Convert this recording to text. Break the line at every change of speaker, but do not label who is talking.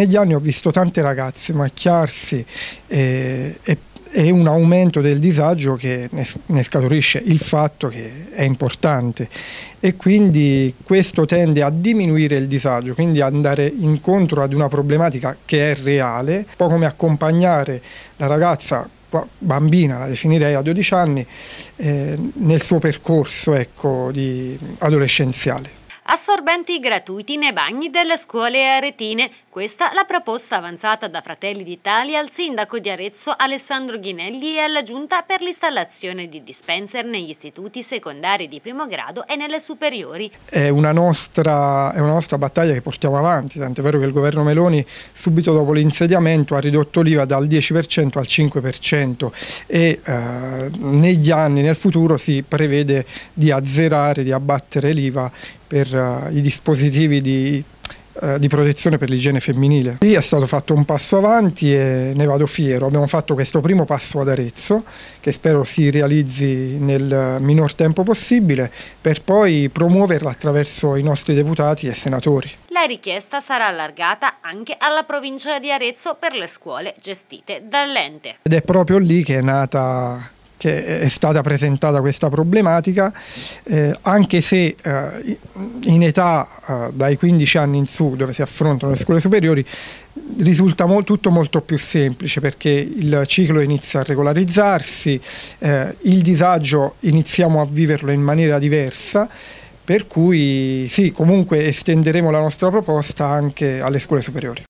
negli anni ho visto tante ragazze macchiarsi e e un aumento del disagio che ne, scaturisce il fatto che è importante. E quindi questo tende a diminuire il disagio, quindi andare incontro ad una problematica che è reale, un po' come accompagnare la ragazza bambina, la definirei a 12 anni, eh, nel suo percorso ecco, adolescenziale
assorbenti gratuiti nei bagni delle scuole aretine. Questa la proposta avanzata da Fratelli d'Italia al sindaco di Arezzo Alessandro Ghinelli e alla giunta per l'installazione di dispenser negli istituti secondari di primo grado e nelle superiori.
È una nostra, è una nostra battaglia che portiamo avanti, tant'è vero che il governo Meloni subito dopo l'insediamento ha ridotto l'IVA dal 10% al 5% e eh, negli anni, nel futuro si prevede di azzerare, di abbattere l'IVA per uh, i dispositivi di, uh, di, protezione per l'igiene femminile. Qui è stato fatto un passo avanti e ne vado fiero. Abbiamo fatto questo primo passo ad Arezzo, che spero si realizzi nel minor tempo possibile, per poi promuoverlo attraverso i nostri deputati e senatori.
La richiesta sarà allargata anche alla provincia di Arezzo per le scuole gestite dall'ente.
Ed è proprio lì che è nata che è stata presentata questa problematica, eh, anche se eh, in età eh, dai 15 anni in su, dove si affrontano le scuole superiori, risulta mo tutto molto più semplice perché il ciclo inizia a regolarizzarsi, eh, il disagio iniziamo a viverlo in maniera diversa, per cui sì, comunque estenderemo la nostra proposta anche alle scuole superiori.